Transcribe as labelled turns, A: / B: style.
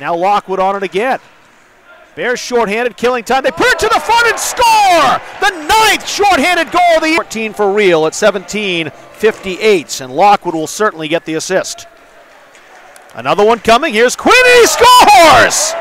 A: Now Lockwood on it again. Bears shorthanded, killing time. They put it to the front and score! The ninth shorthanded goal of the 14 for real at 17 58, and Lockwood will certainly get the assist. Another one coming. Here's Quinnie scores!